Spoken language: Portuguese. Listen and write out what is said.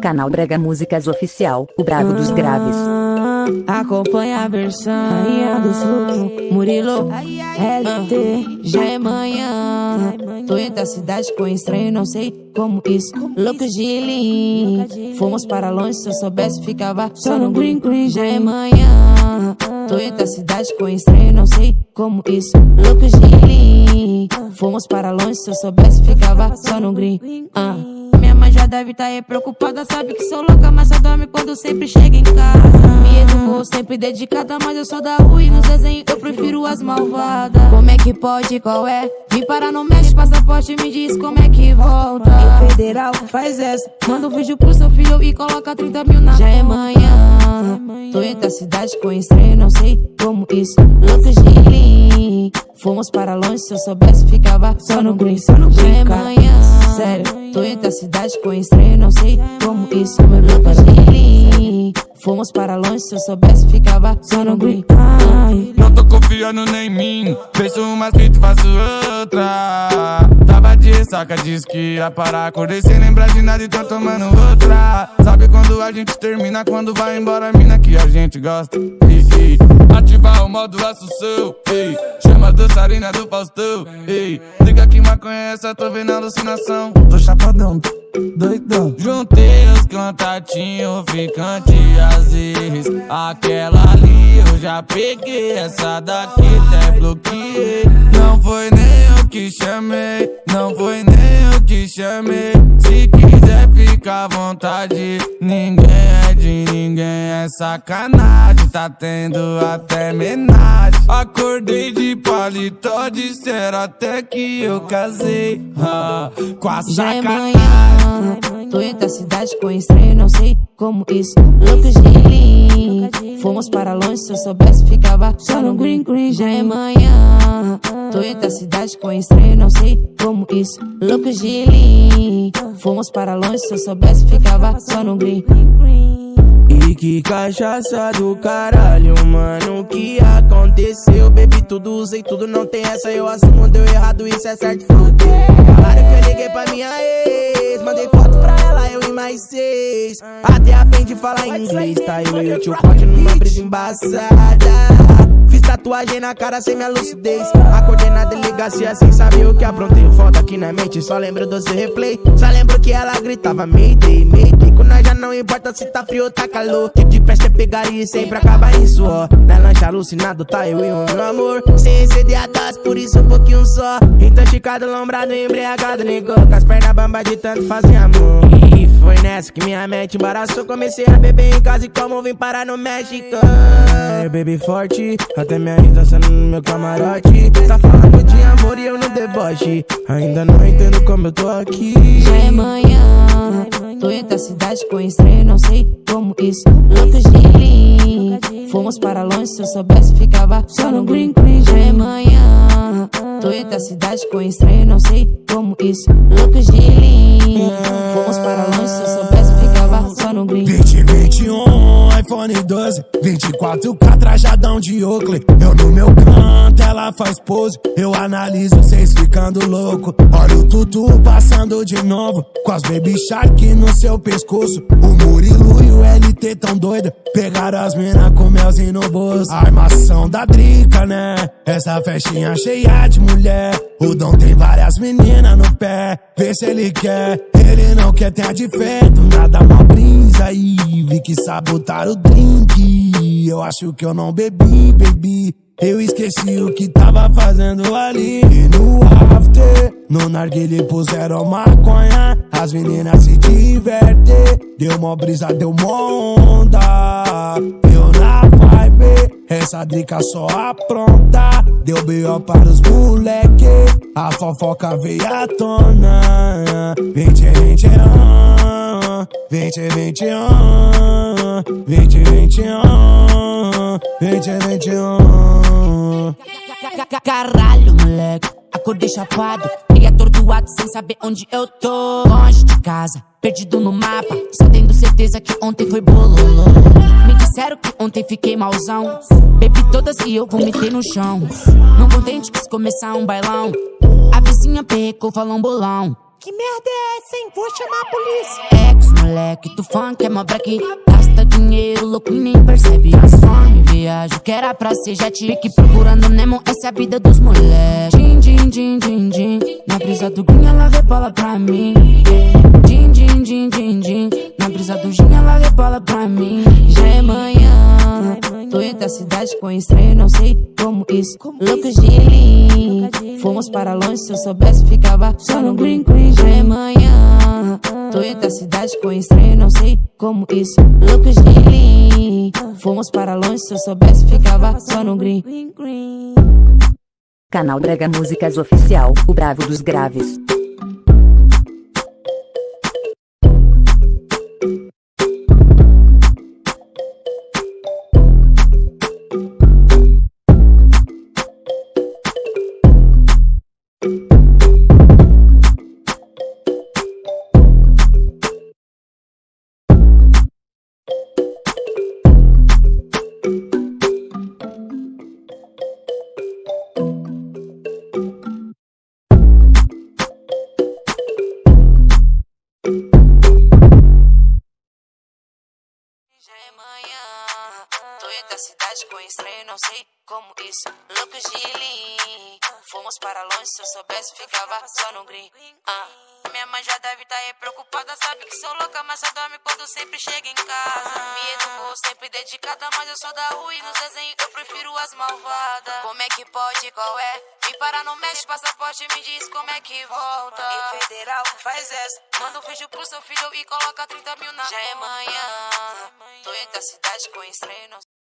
Canal Brega Músicas Oficial, o Bravo dos Graves. Acompanha a versão. Rainha do Sul, Murilo LT Já é manhã. Tô entre a cidade com estranho, não sei como isso. Louco Gilim Fomos para longe, se eu soubesse ficava só no green green Já é manhã. Tô entre a cidade com estranho, não sei como isso. Louco Gilim Fomos para longe, se eu soubesse ficava só no green uh já deve tá aí preocupada. Sabe que sou louca, mas só dorme quando sempre chega em casa. Me educou sempre dedicada, mas eu sou da rua e nos desenhos eu prefiro as malvadas. Como é que pode, qual é? Vim parar no México, passaporte me diz como é que volta. E federal faz essa, manda um vídeo pro seu filho e coloca 30 mil na Já é manhã, tô entre a cidade com estranho, não sei como isso. Loucos de lean, fomos para longe, se eu soubesse ficava só no green, só no green. Manhã, sério. Tô entre a cidade com estranho, não sei como isso me veio para mim. Fomos para longe, se eu soubesse ficava só no green. Ai. Não tô confiando nem em mim, penso uma street, faço outra. Tava de ressaca, disse que ia parar, acordei sem lembrar de nada e tô tomando outra. Sabe quando a gente termina, quando vai embora, mina que a gente gosta. Ativar o modo assunção, ei. Chama a dançarina do Faustão, ei. Liga que maconha é essa, tô vendo alucinação. Tô chapadão, doidão. Juntei os contatinhos, ficante às vezes. Aquela ali eu já peguei, essa daqui até bloqueei. Não foi nem que chamei, não foi nem eu que chamei. Se quiser ficar à vontade, ninguém é de ninguém, é sacanagem. Tá tendo até menagem. Acordei de paletó, disseram até que eu casei. Ah, com a Já é manhã, tô entre a cidade com estranho, não sei como isso. Loucos de lean, fomos para longe, se eu soubesse ficava só no green green. Já é manhã, entre a cidade com estranho, não sei como isso. Loucos de fomos para longe, se eu soubesse ficava só no green e que cachaça do caralho, mano. O que aconteceu? Bebi tudo, usei tudo, não tem essa. Eu assumo, deu errado, isso é certo, fudeu. Claro que eu liguei pra minha ex. Mandei foto pra ela, eu e mais seis. Até aprendi falar inglês, tá? Eu e o tio Corte numa brisa embaçada. Fiz tatuagem na cara sem minha lucidez. Acordei na delegacia sem saber o que aprontei. Foto aqui na mente, só lembro do seu replay. Só lembro que ela gritava Mayday, Mayday. Com nós já não importa se tá frio ou tá calor. Tipo de peste é pegaria e sempre acaba em suor. Na lancha alucinado tá eu e o meu amor. Sem exceder a dose, por isso um pouquinho só. Então esticado, lombrado, embriagado, negou. Com as pernas bamba de tanto fazer amor. Foi nessa que minha mente embaraçou. Comecei a beber em casa e como vim parar no México. É, baby forte. Até minha dança no meu camarote Tá falando de amor e eu no deboche Ainda não entendo como eu tô aqui Já é manhã Tô entre a cidade com estranho, não sei como isso Loucos de lean Fomos para longe, se eu soubesse ficava só no green green Já é manhã Tô entre a cidade com estranho, não sei como isso. Loucos de lean Fomos para longe, se eu soubesse ficava só no green. 2021 iPhone 12 24K trajadão de Oakley. Eu no meu canto, faz pose Eu analiso vocês ficando louco. Olha o tutu passando de novo Com as baby shark no seu pescoço. O Murilo e o LT tão doido Pegaram as minas com melzinho no bolso. A armação da drica, né? Essa festinha cheia de mulher. O Dom tem várias meninas no pé Vê se ele quer. Ele não quer ter de fé Do nada uma brisa. Aí Vi que sabotaram o drink. Eu acho que eu não bebi, bebi eu esqueci o que tava fazendo ali E no after, no narguilé puseram maconha As meninas se divertem Deu mó brisa, deu mó onda Eu na vibe, essa dica só apronta Deu B.O. para os moleque A fofoca veio à tona 20, 20 anos 20, 20 anos 20, 20 anos 20, 20 anos Caralho, moleque, acordei chapado Fiquei atordoado sem saber onde eu tô Longe de casa, perdido no mapa Só tendo certeza que ontem foi bololô Me disseram que ontem fiquei malzão Bebi todas e eu vomitei no chão Não contente quis começar um bailão A vizinha pecou, falou um bolão Que merda é essa, hein? Vou chamar a polícia. Ex, moleque, tu funk é mó break. Gasta dinheiro, louco e nem percebe. Viajo, que era pra ser jet. Fique procurando Nemo, essa é a vida dos moleques. Din, din, din, din, din. Na brisa do Gunha, ela rebola pra mim. Din, din, din, din, din. Na brisa do Ginha, ela rebola pra mim. Já é manhã, tô entre a cidade com estranho, não sei como isso. Loucos de lean. Fomos para longe, se eu soubesse, ficava só no green green. Já é manhã, tô entre a cidade com estranho, não sei como isso. Loucos de. Fomos para longe, se eu soubesse, ficava só no green. Canal Draga Músicas Oficial, o bravo dos graves. Já é manhã, tô entre a cidade estranho, não sei como isso. Loucos de lean, fomos para longe, se eu soubesse ficava só no green. Ah. Minha mãe já deve estar tá preocupada, sabe que sou louca, mas só dorme quando sempre chega em casa. Me educou sempre dedicada, mas eu sou da rua e nos desenhos eu prefiro as malvadas. Como é que pode, qual é? Me para no México, passaporte, me diz como é que volta. E federal, faz essa. Manda um vídeo pro seu filho e coloca 30 mil na Já é manhã. Tô entre a cidade com estranho,